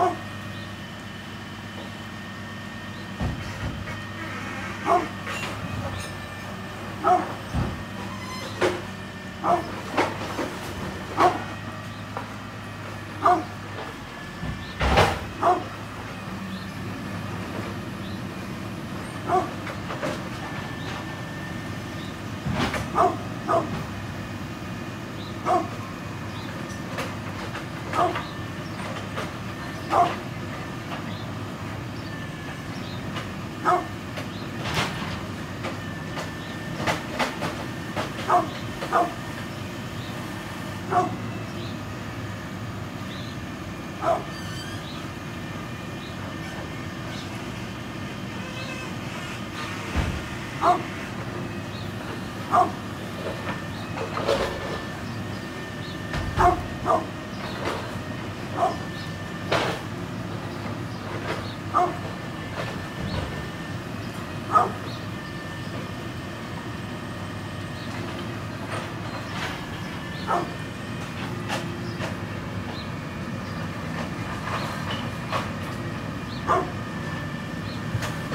Oh! Oh, oh, oh.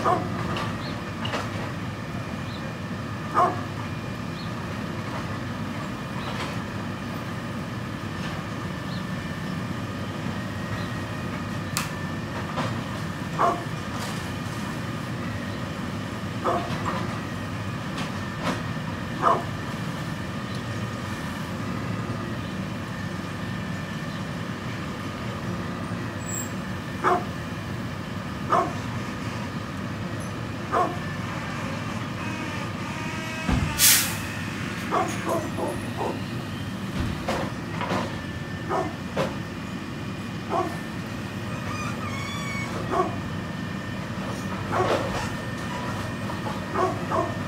Oh. Oh!